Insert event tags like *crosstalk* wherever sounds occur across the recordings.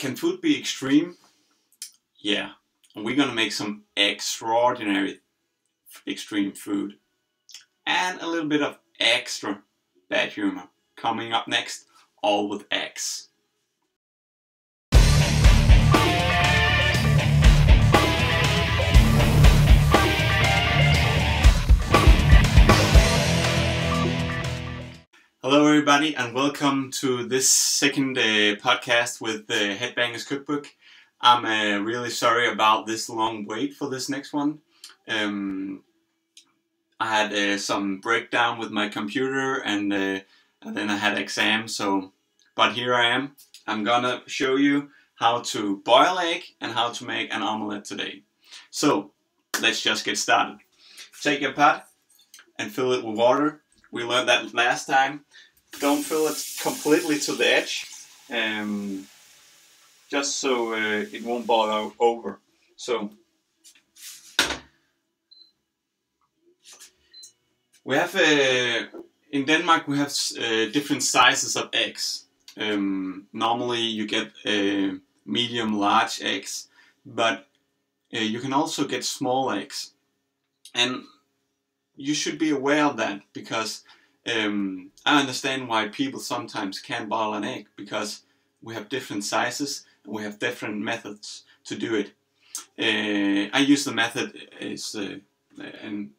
Can food be extreme? Yeah. And we're gonna make some extraordinary extreme food. And a little bit of extra bad humor. Coming up next, all with X. Hello, everybody, and welcome to this second uh, podcast with the Headbangers Cookbook. I'm uh, really sorry about this long wait for this next one. Um, I had uh, some breakdown with my computer, and, uh, and then I had exam. So, but here I am. I'm gonna show you how to boil egg and how to make an omelette today. So, let's just get started. Take a pot and fill it with water we learned that last time. Don't fill it completely to the edge, um, just so uh, it won't boil over. So we have uh, in Denmark we have uh, different sizes of eggs. Um, normally you get uh, medium large eggs, but uh, you can also get small eggs. And you should be aware of that because um, I understand why people sometimes can't boil an egg because we have different sizes and we have different methods to do it. Uh, I use the method is uh, and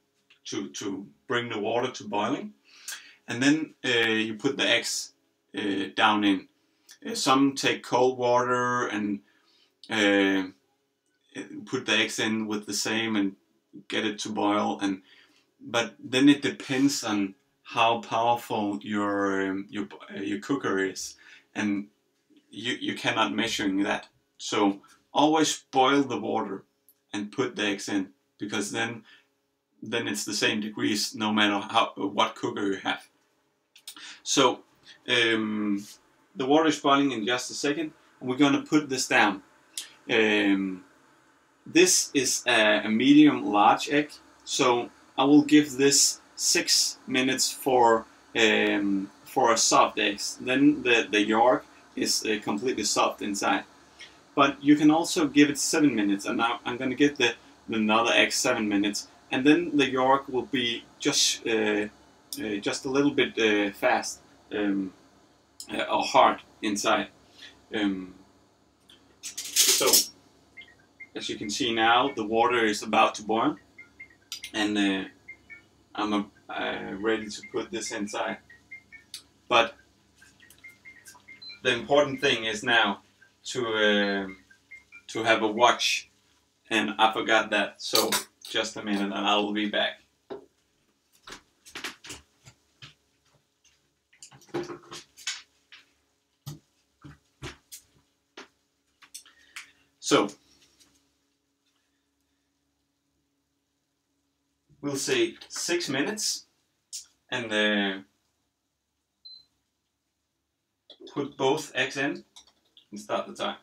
to to bring the water to boiling, and then uh, you put the eggs uh, down in. Uh, some take cold water and uh, put the eggs in with the same and get it to boil and but then it depends on how powerful your um, your uh, your cooker is, and you you cannot measuring that. So always boil the water and put the eggs in because then then it's the same degrees no matter how what cooker you have. So um, the water is boiling in just a second. And We're gonna put this down. Um, this is a, a medium large egg, so I will give this six minutes for um, for a soft eggs. Then the, the yolk is uh, completely soft inside. But you can also give it seven minutes, and now I'm going to give the another egg seven minutes, and then the yolk will be just uh, uh, just a little bit uh, fast um, uh, or hard inside. Um, so as you can see now, the water is about to boil and uh, I'm uh, ready to put this inside. But the important thing is now to uh, to have a watch, and I forgot that. So just a minute, and I will be back. So we'll say six minutes and uh, put both eggs in and start the time.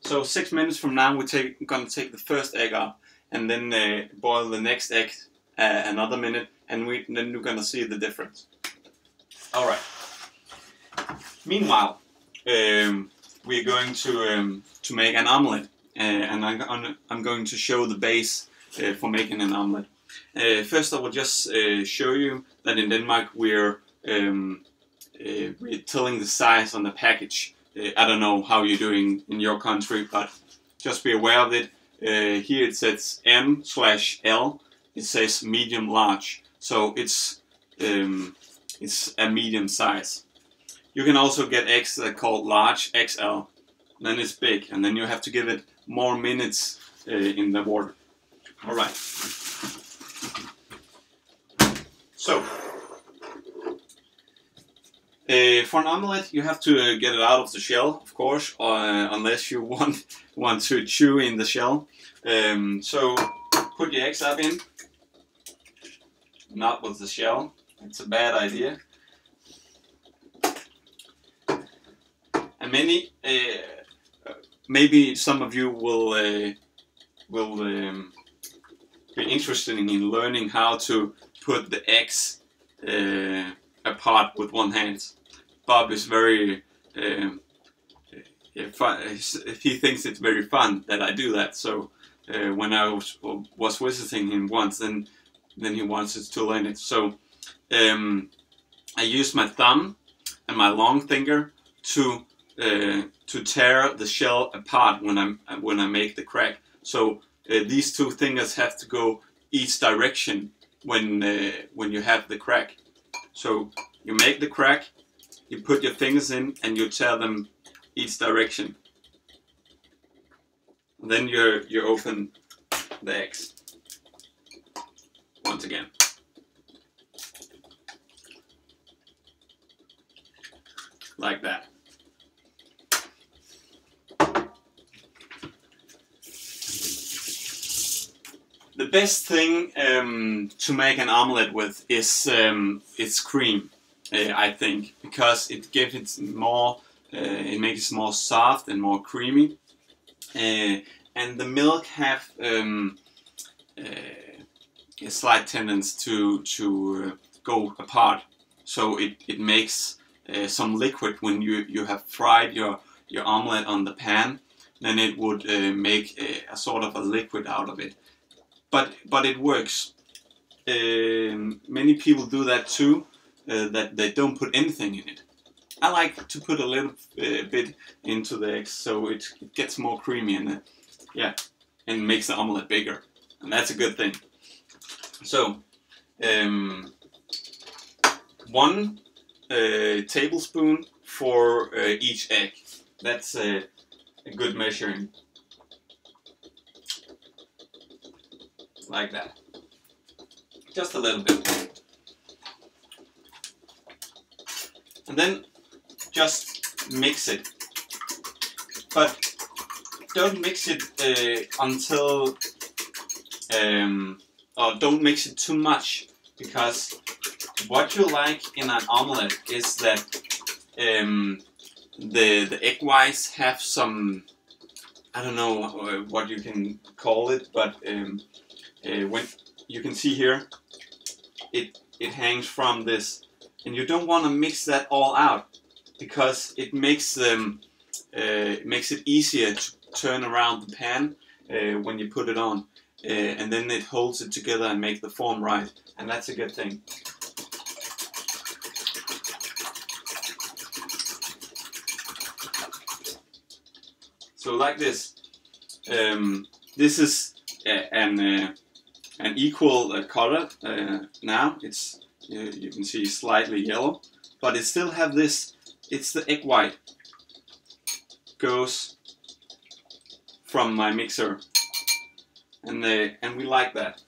So six minutes from now we're take, gonna take the first egg out and then uh, boil the next egg uh, another minute and we, then we're gonna see the difference. Alright. Meanwhile, um, we're going to, um, to make an omelette uh, and I'm, I'm going to show the base uh, for making an omelette. Uh, first, I will just uh, show you that in Denmark we're um, uh, we're telling the size on the package. Uh, I don't know how you're doing in your country, but just be aware of it. Uh, here it says M slash L. It says medium large, so it's um, it's a medium size. You can also get X called large XL. Then it's big, and then you have to give it more minutes uh, in the water. All right. So, uh, for an omelette, you have to uh, get it out of the shell, of course, uh, unless you *laughs* want want to chew in the shell. Um, so, put your eggs up in, not with the shell. It's a bad idea. And many, uh, maybe some of you will uh, will um, be interested in learning how to put the eggs uh, apart with one hand. Bob is very, if he thinks it's very fun that I do that. So uh, when I was, was visiting him once, then then he wants us to learn it. So um, I use my thumb and my long finger to uh, to tear the shell apart when I when I make the crack. So uh, these two fingers have to go each direction when uh, when you have the crack. So you make the crack, you put your fingers in, and you tear them each direction. Then you you open the eggs once again. Like that. Best thing um, to make an omelette with is um, its cream, uh, I think, because it gives it more, uh, it makes it more soft and more creamy, uh, and the milk have um, uh, a slight tendency to to uh, go apart, so it it makes uh, some liquid when you you have fried your your omelette on the pan, then it would make a, a sort of a liquid out of it but but it works. Um, many people do that too, uh, that they don't put anything in it. I like to put a little uh, bit into the eggs so it, gets more creamy and uh, yeah, and makes the omelette bigger, and that's a good thing. So, um, one uh, tablespoon for uh, each egg. That's a good measuring. Like that. Just a little bit. And then just mix it. But don't mix it uh, until, um, or don't mix it too much because what you like in an omelette is that um, the the egg whites have some I don't know uh, what you can call it, but um, uh, when you can see here it it hangs from this. And you don't want to mix that all out because it makes them uh, makes it easier to turn around the pan uh, when you put it on. Uh, and then it holds it together and make the form right. And that's a good thing. So like this um, this is an uh, an equal uh, color uh, now. It's you, you, can see slightly yellow, but it still have this. It's the egg white goes from my mixer, and they and we like that.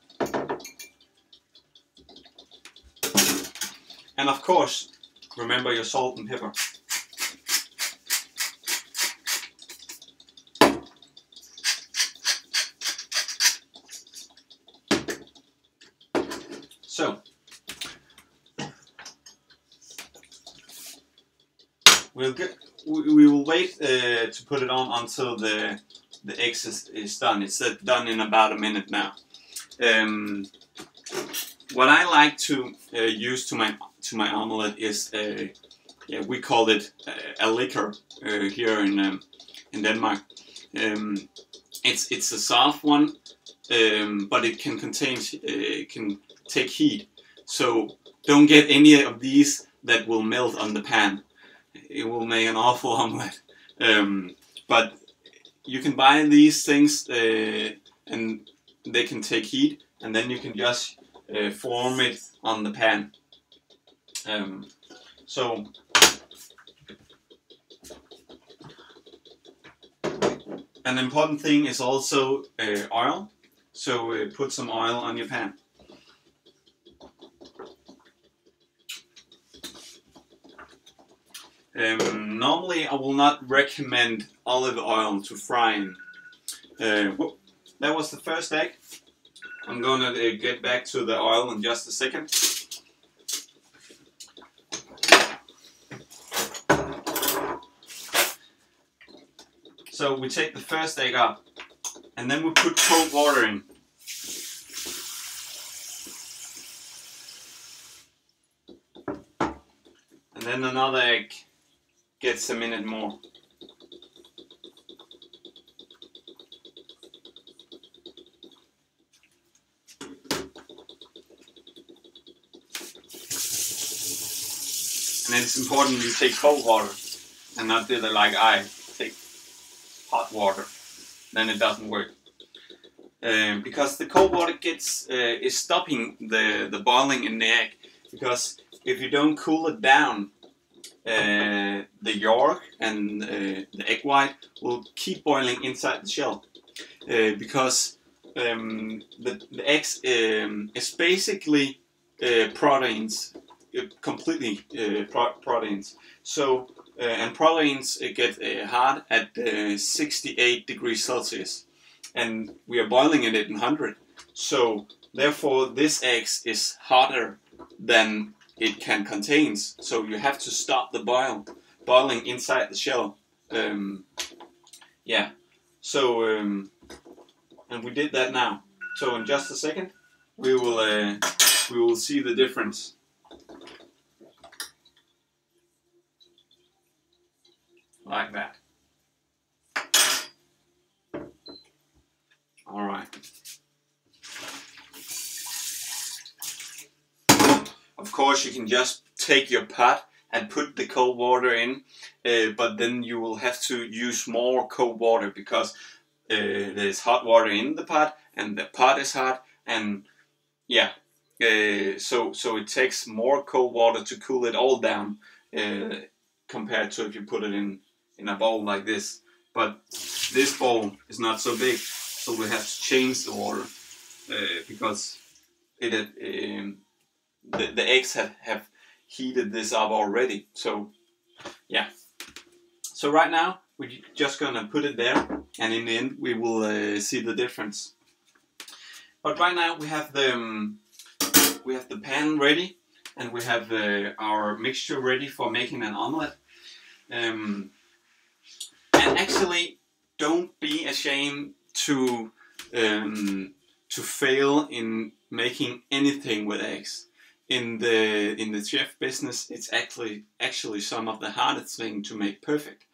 And of course, remember your salt and pepper. So, we'll get, we will wait uh, to put it on until the the eggs is, is done. It's uh, done in about a minute now. Um, what I like to uh, use to my to my omelette is a uh, yeah, we call it a, a liquor uh, here in um, in Denmark. Um, it's it's a soft one, um, but it can contain uh, it can take heat. So don't get any of these that will melt on the pan. It will make an awful *laughs* omelette. Um, but you can buy these things uh, and they can take heat and then you can just uh, form it on the pan. Um, so an important thing is also uh, oil. So uh, put some oil on your pan. Um, normally I will not recommend olive oil to frying. Uh, that was the first egg. I'm gonna uh, get back to the oil in just a second. So we take the first egg up and then we put cold water in. And then another egg gets a minute more. And it's important you take cold water and not do the like I take hot water. Then it doesn't work. Um, because the cold water gets uh, is stopping the, the boiling in the egg. Because if you don't cool it down, uh, the yolk and uh, the egg white will keep boiling inside the shell. Uh, because um, the, the eggs um, is basically uh, proteins, uh, completely pro proteins. So and proteins get hard at 68 degrees Celsius and we are boiling it at 100. So therefore this egg is harder than it can contain. So you have to stop the boil, boiling inside the shell. Um, yeah. So um, and we did that now. So in just a second, we will uh, we will see the difference. Like that. All right. Of course, you can just take your pot and put the cold water in, uh, but then you will have to use more cold water because uh, there's hot water in the pot and the pot is hot and yeah, uh, so so it takes more cold water to cool it all down uh, compared to if you put it in in a bowl like this. But this bowl is not so big, so we have to change the water uh, because it um, the, the eggs have, have heated this up already. So yeah. So right now we're just gonna put it there and in the end we will uh, see the difference. But right now we have the um, we have the pan ready and we have uh, our mixture ready for making an omelette um, and actually don't be ashamed to um, to fail in making anything with eggs. In the in the chef business, it's actually actually some of the hardest thing to make perfect,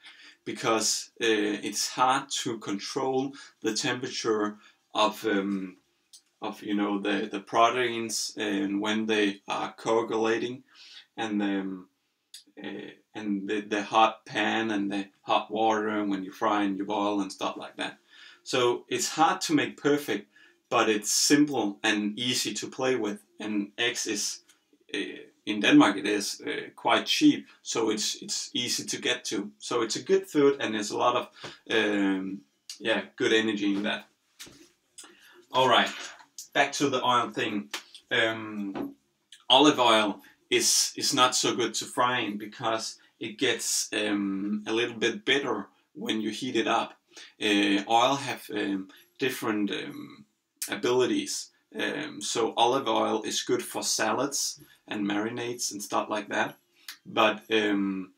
because uh, it's hard to control the temperature of um, of you know the the proteins and when they are coagulating, and um, uh, and the, the hot pan and the hot water and when you fry and you boil and stuff like that. So it's hard to make perfect, but it's simple and easy to play with. And eggs is in Denmark it is uh, quite cheap, so it's it's easy to get to. So it's a good food, and there's a lot of um, yeah good energy in that. All right, back to the oil thing. Um, olive oil is is not so good to frying because it gets um, a little bit bitter when you heat it up. Uh, oil have um, different um, abilities. Um, so olive oil is good for salads and marinades and stuff like that. But um,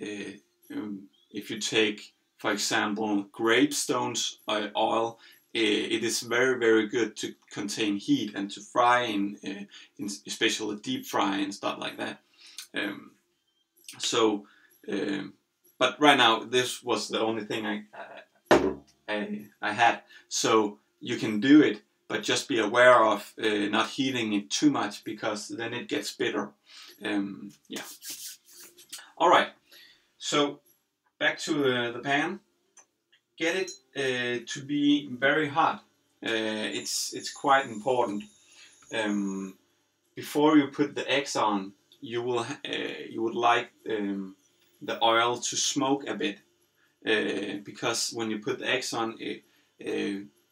uh, um, if you take, for example, grapestones uh, oil, it is very very good to contain heat and to fry in, uh, in especially deep fry and stuff like that. Um, so, um, but right now this was the only thing I, I, I had. So you can do it, but just be aware of uh, not heating it too much because then it gets bitter. Um, yeah. All right. So back to uh, the pan. Get it uh, to be very hot. Uh, it's it's quite important. Um, before you put the eggs on, you will uh, you would like um, the oil to smoke a bit uh, because when you put the eggs on, it,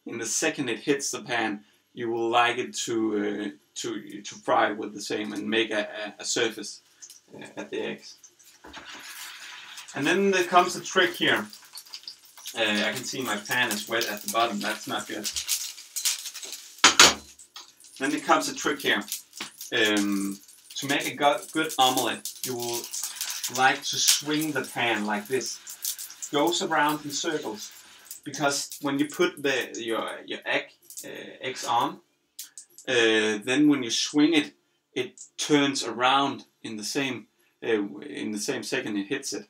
in the second it hits the pan, you will like it to uh, to to fry with the same and make a, a surface uh, at the eggs. And then there comes a trick here. Uh, I can see my pan is wet at the bottom. That's not good. Then there comes a trick here. Um, to make a good omelette, you will like to swing the pan like this goes around in circles because when you put the your your egg uh, eggs on, uh, then when you swing it, it turns around in the same uh, in the same second it hits it.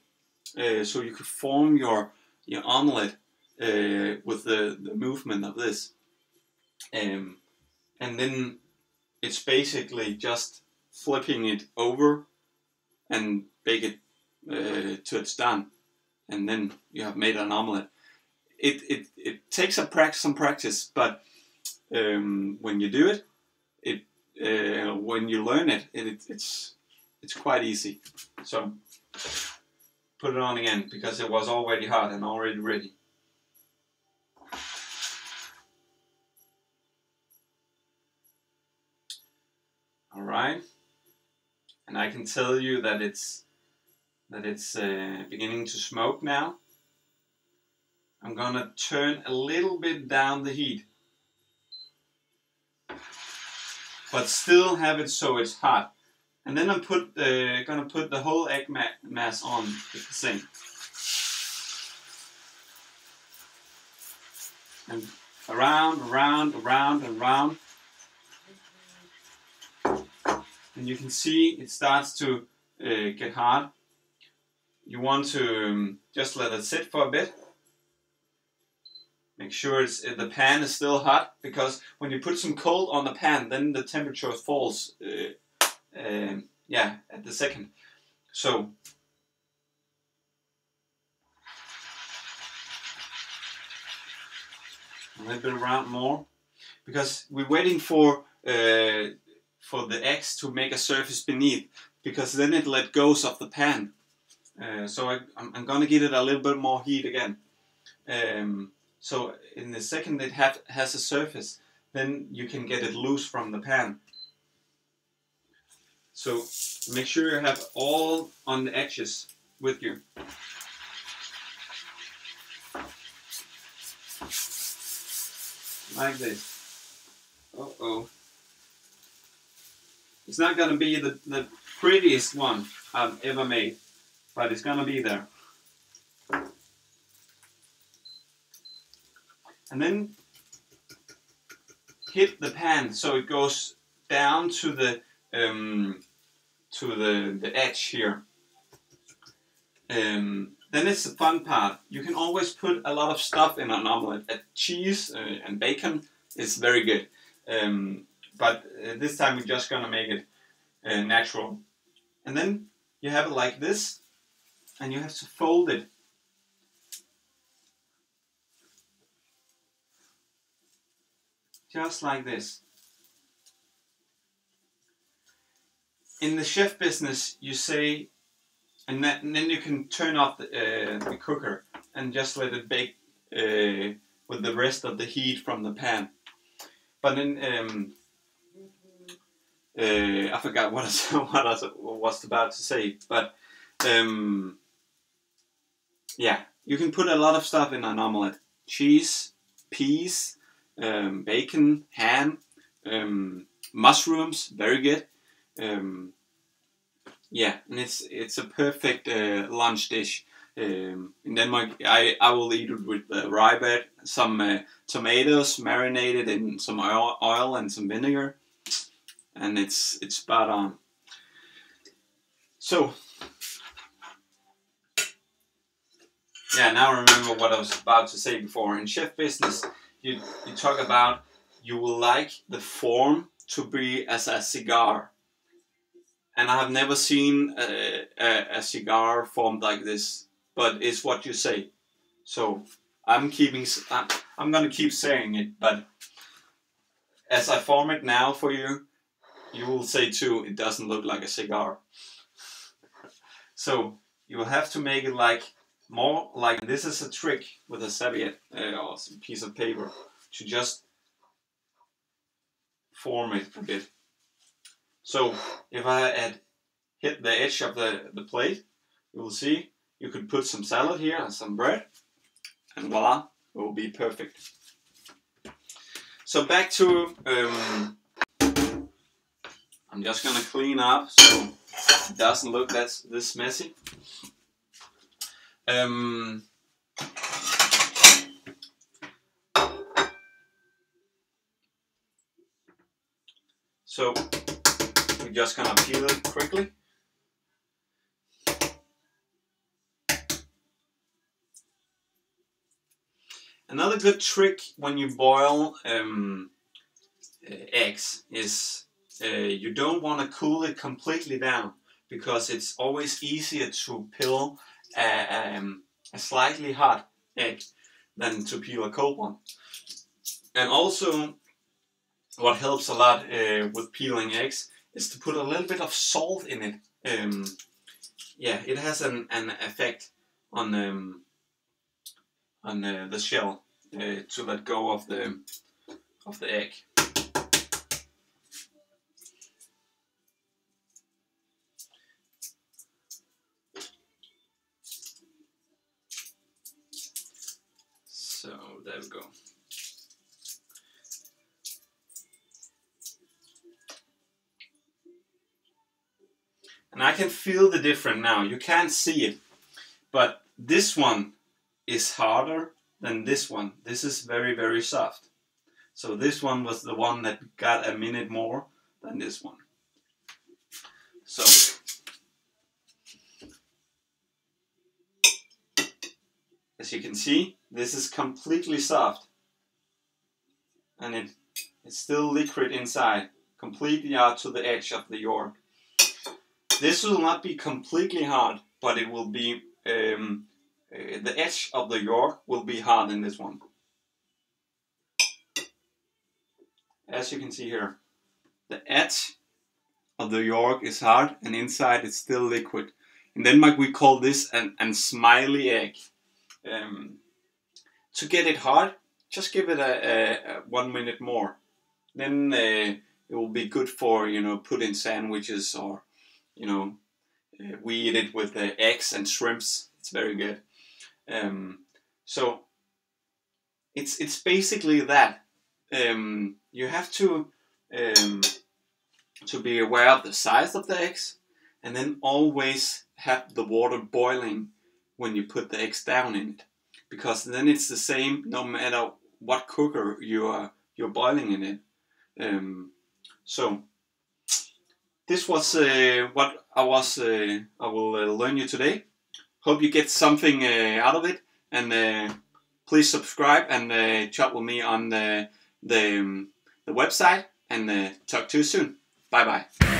Uh, so you could form your your omelette uh, with the, the movement of this, um, and then it's basically just flipping it over and bake it uh, till it's done, and then you have made an omelette. It it, it takes a practice, some practice, but um, when you do it, it uh, when you learn it, it, it, it's it's quite easy. So put it on again because it was already hot and already ready. All right, and I can tell you that it's that it's uh, beginning to smoke now. I'm gonna turn a little bit down the heat but still have it so it's hot. And then I'm put the, gonna put the whole egg ma mass on the sink. And around, around, around, and around. And you can see it starts to uh, get hard. You want to um, just let it sit for a bit. Make sure it's, the pan is still hot because when you put some coal on the pan, then the temperature falls. Uh, uh, yeah, at the second. So a little bit around more because we're waiting for uh, for the eggs to make a surface beneath because then it let goes of the pan. Uh, so I, am gonna give it a little bit more heat again. Um, so in the second it have, has a surface, then you can get it loose from the pan. So make sure you have all on the edges with you. Like this. Uh-oh. It's not going to be the, the prettiest one I've ever made, but it's going to be there. And then hit the pan so it goes down to the um, to the, the edge here. Um, then it's the fun part. You can always put a lot of stuff in an omelette. Uh, cheese uh, and bacon is very good. Um, but uh, this time we're just gonna make it uh, natural. And then you have it like this, and you have to fold it just like this. In the chef business, you say, and, that, and then you can turn off the, uh, the cooker and just let it bake uh, with the rest of the heat from the pan. But then um, uh, I forgot what I, *laughs* what I was about to say, but um, yeah, you can put a lot of stuff in an omelette: cheese, peas, um, bacon, ham, um, mushrooms, very good. Um, yeah, and it's it's a perfect uh, lunch dish. Um, in Denmark, I, I will eat it with uh, rye bread, some uh, tomatoes marinated in some oil, oil and some vinegar, and it's it's spot on. So, yeah, now I remember what I was about to say before. In chef business, you, you talk about you will like the form to be as a cigar. And I have never seen a, a, a cigar formed like this, but it's what you say. So I'm keeping, I'm, I'm gonna keep saying it, but as I form it now for you, you will say too, it doesn't look like a cigar. So you will have to make it like more like this is a trick with a serviette uh, or piece of paper to just form it a bit. So if I had hit the edge of the, the plate, you will see you could put some salad here and some bread and voila, it will be perfect. So back to, um, I'm just gonna clean up so it doesn't look that this messy. So we're just gonna peel it quickly. Another good trick when you boil um, eggs is uh, you don't want to cool it completely down because it's always easier to peel a, um, a slightly hot egg than to peel a cold one. And also, what helps a lot uh, with peeling eggs is to put a little bit of salt in it. Um, yeah, it has an, an effect on um, on uh, the shell uh, to let go of the of the egg. So there we go. And I can feel the difference now. You can't see it, but this one is harder than this one. This is very, very soft. So this one was the one that got a minute more than this one. So as you can see, this is completely soft. And it, it's still liquid inside, completely out to the edge of the York. This will not be completely hard, but it will be, um, uh, the edge of the York will be hard in this one. As you can see here, the edge of the York is hard and inside it's still liquid. In Denmark we call this an, an smiley egg. Um, to get it hard, just give it a, a, a one minute more. Then uh, it will be good for you know put in sandwiches or you know uh, we eat it with uh, eggs and shrimps. It's very good. Um, so it's it's basically that. Um, you have to um, to be aware of the size of the eggs, and then always have the water boiling when you put the eggs down in it, because then it's the same no matter what cooker you are you're boiling in it. Um, so this was uh, what I was uh, I will uh, learn you today. Hope you get something uh, out of it, and uh, please subscribe and uh, chat with me on the the, um, the website. And talk to you soon. Bye bye.